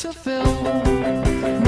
to fill.